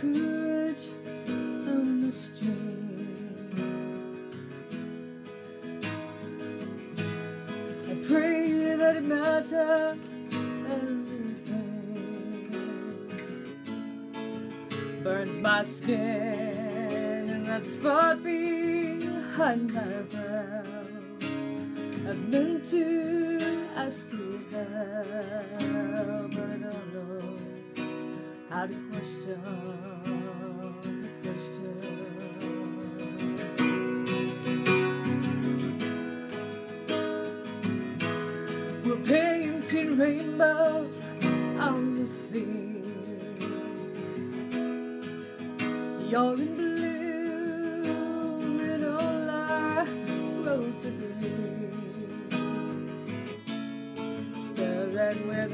courage and the strength. I pray that it matters everything. Burns my skin in that spot behind my brow. I've meant to ask you. How to question question We're painting rainbows on the sea. You're in blue and all our roads are green. Stare at where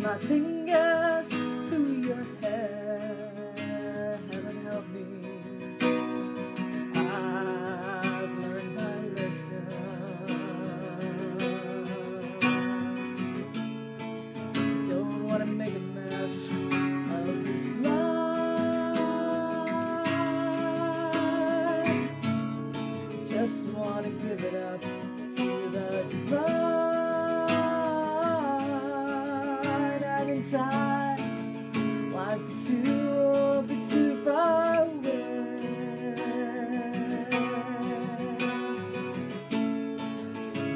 my fingers time, life for two will be too far away.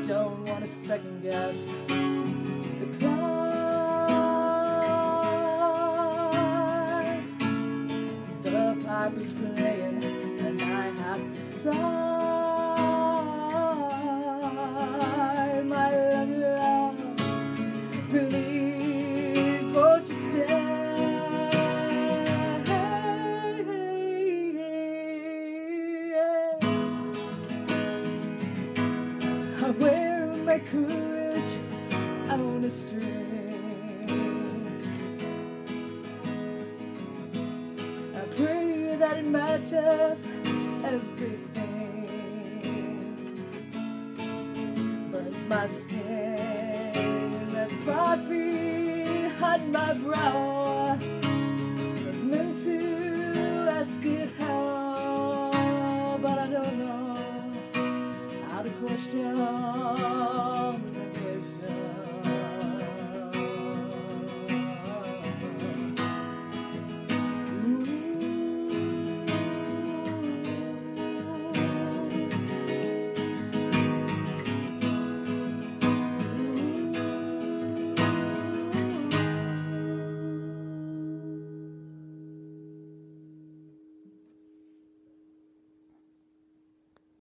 Don't wanna second guess the. The pipe is playing, I wear my courage on a string. I pray that it matches everything. Burns my skin, that spot behind my brow. Meant